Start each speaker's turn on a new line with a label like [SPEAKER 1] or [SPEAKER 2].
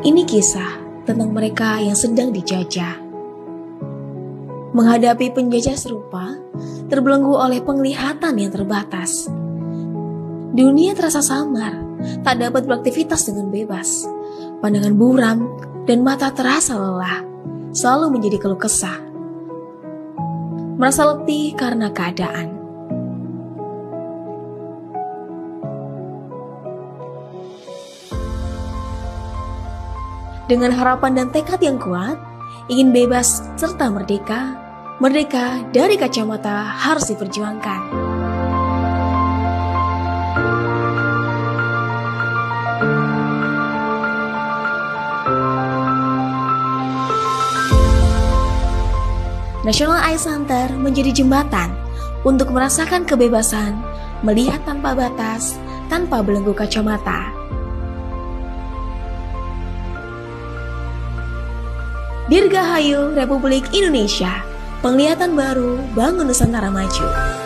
[SPEAKER 1] Ini kisah tentang mereka yang sedang dijajah. Menghadapi penjajah serupa, terbelenggu oleh penglihatan yang terbatas. Dunia terasa samar, tak dapat beraktivitas dengan bebas. Pandangan buram dan mata terasa lelah, selalu menjadi keluh kesah. Merasa letih karena keadaan. Dengan harapan dan tekad yang kuat, ingin bebas serta merdeka, merdeka dari kacamata harus diperjuangkan. National Eye Center menjadi jembatan untuk merasakan kebebasan, melihat tanpa batas, tanpa belenggu kacamata. Dirgahayu Republik Indonesia, penglihatan baru bangun Nusantara maju.